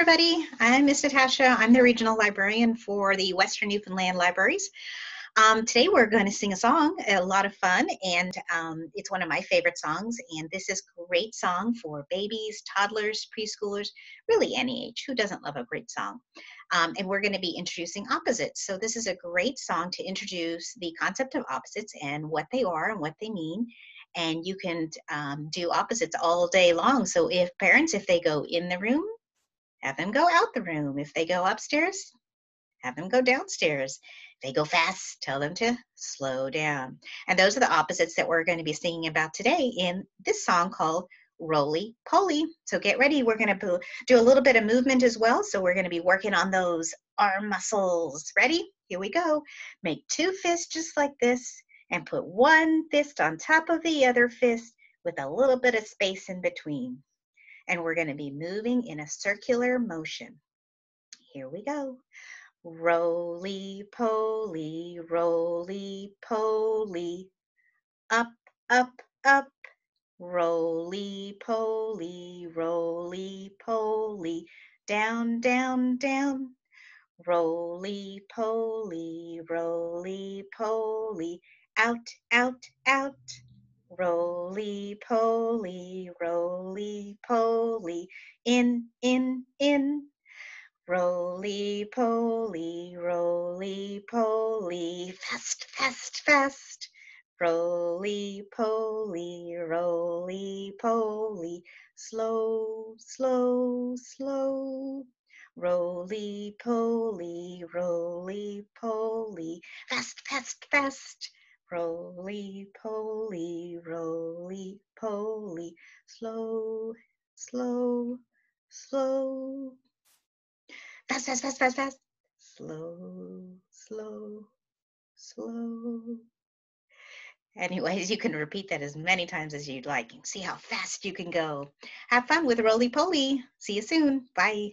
everybody. I'm Miss Natasha. I'm the regional librarian for the Western Newfoundland Libraries. Um, today we're going to sing a song, a lot of fun, and um, it's one of my favorite songs. And this is a great song for babies, toddlers, preschoolers, really any age. Who doesn't love a great song? Um, and we're going to be introducing opposites. So this is a great song to introduce the concept of opposites and what they are and what they mean. And you can um, do opposites all day long. So if parents, if they go in the room, have them go out the room. If they go upstairs, have them go downstairs. If they go fast, tell them to slow down. And those are the opposites that we're going to be singing about today in this song called Roly Poly. So get ready. We're going to do a little bit of movement as well. So we're going to be working on those arm muscles. Ready? Here we go. Make two fists just like this and put one fist on top of the other fist with a little bit of space in between and we're going to be moving in a circular motion. Here we go. Roly poly, roly poly, up, up, up, roly poly, roly poly, down, down, down, roly poly, roly poly, out, out, out. Roly poly, roly in, in, in. Roly poly, roly poly, fast, fast, fast. Roly poly, roly poly, slow, slow, slow. Roly poly, roly poly, fast, fast, fast. Roly poly, roly poly, slow, slow, slow. Fast, fast, fast, fast, fast. Slow, slow, slow. Anyways, you can repeat that as many times as you'd like and see how fast you can go. Have fun with roly poly. See you soon. Bye.